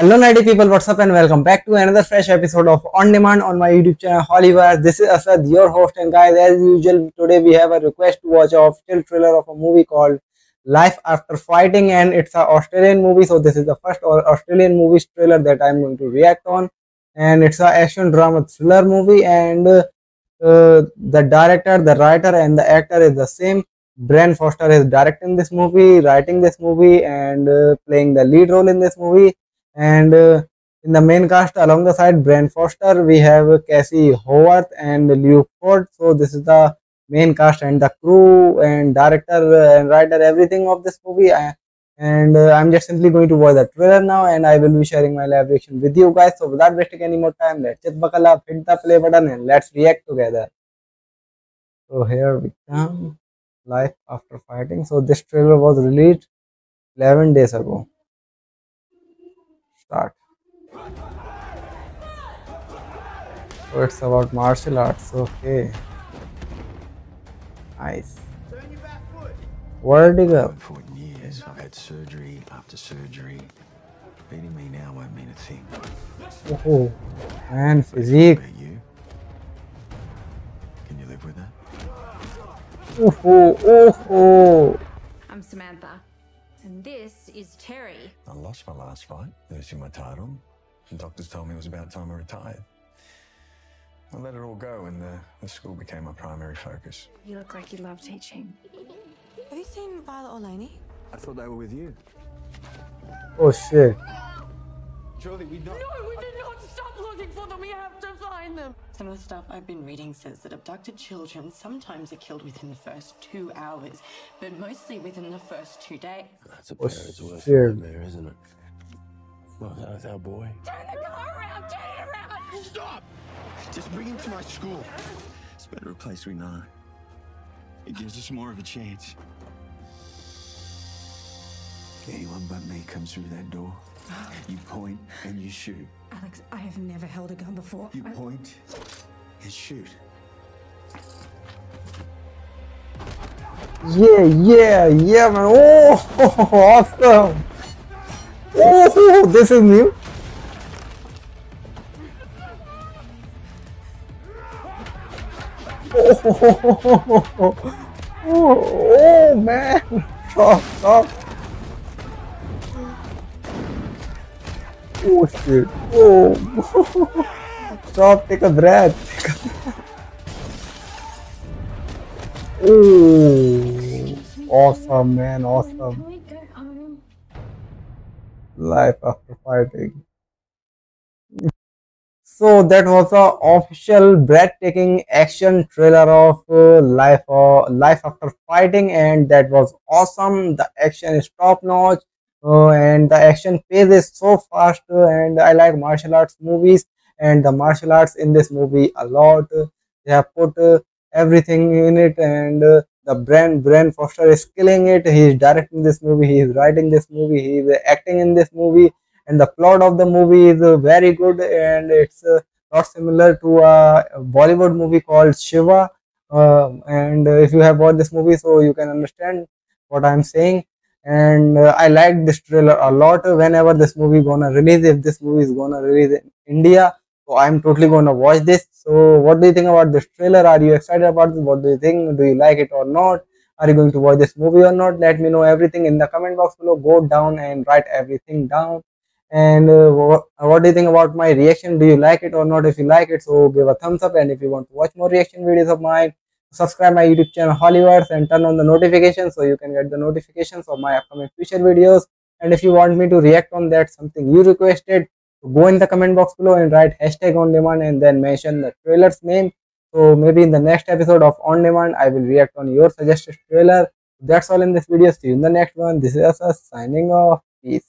Hello, nighty people. What's up, and welcome back to another fresh episode of On Demand on my YouTube channel Holly Verse. This is Asad, your host, and guys, as usual, today we have a request to watch a official trailer of a movie called Life After Fighting, and it's an Australian movie. So this is the first Australian movie trailer that I'm going to react on, and it's an action drama thriller movie, and uh, the director, the writer, and the actor is the same. Bren Foster is directing this movie, writing this movie, and uh, playing the lead role in this movie and uh, in the main cast along the side Bren Foster we have Cassie Howarth and Luke Ford. So this is the main cast and the crew and director and writer everything of this movie. And uh, I'm just simply going to watch the trailer now and I will be sharing my live reaction with you guys. So without wasting any more time let's just buckle up hit the play button and let's react together. So here we come. Life after fighting. So this trailer was released 11 days ago start. So it's about martial arts. Okay. Nice. Vertigo. For years, I've had surgery after surgery. Beating me now won't mean a thing. Oh, man, physique. you? Can you live with that? Oh, oh, oh. I'm Samantha. And this is Terry. I lost my last fight, losing my title. The doctors told me it was about time I retired. I let it all go and the, the school became my primary focus. You look like you love teaching. Have you seen Violet or Lainey? I thought they were with you. Oh shit. Surely we don't. No, we did not stop looking for them. We have to find them. Some of the stuff I've been reading says that abducted children sometimes are killed within the first two hours, but mostly within the first two days. That's a parent's worst nightmare, isn't it? Well, that was our boy. Turn the car around! Turn it around! Stop! Just bring him to my school. It's better a place we know. It gives us more of a chance. Anyone but me comes through that door. You point and you shoot. Alex, I have never held a gun before. You I- point and shoot. Yeah, yeah, yeah, man. Oh, awesome. Oh, this is new. Oh, oh, oh oh, oh man. Stop, stop. Oh shit. Oh. Stop, take a breath. Oh, awesome, man, awesome. Life after fighting. So that was the official breathtaking action trailer of uh, Life uh, Life After Fighting, and that was awesome. The action is top notch, uh, and the action pace is so fast. and I like martial arts movies, and the martial arts in this movie a lot. They have put uh, everything in it, and uh, the brand Bren Foster is killing it. He is directing this movie. He is writing this movie. He is acting in this movie and the plot of the movie is uh, very good and it's not similar to a Bollywood movie called Shivaay. Um and if you have watched this movie, so you can understand what I'm saying. And uh, I like this trailer a lot. Whenever this movie gonna release, if this movie is gonna release in India, so I'm totally gonna watch this. So what do you think about this trailer? Are you excited about this? What do you think? Do you like it or not? Are you going to watch this movie or not? Let me know everything in the comment box below. Go down and write everything down and uh, what, what do you think about my reaction do you like it or not if you like it so give a thumbs up and if you want to watch more reaction videos of mine subscribe my youtube channel holly verse and turn on the notifications so you can get the notifications of my upcoming future videos. And if you want me to react on that something you requested go in the comment box below and write hashtag on demand and then mention the trailer's name. So maybe in the next episode of on demand i will react on your suggested trailer. That's all in this video. See you in the next one. This is us signing off. Peace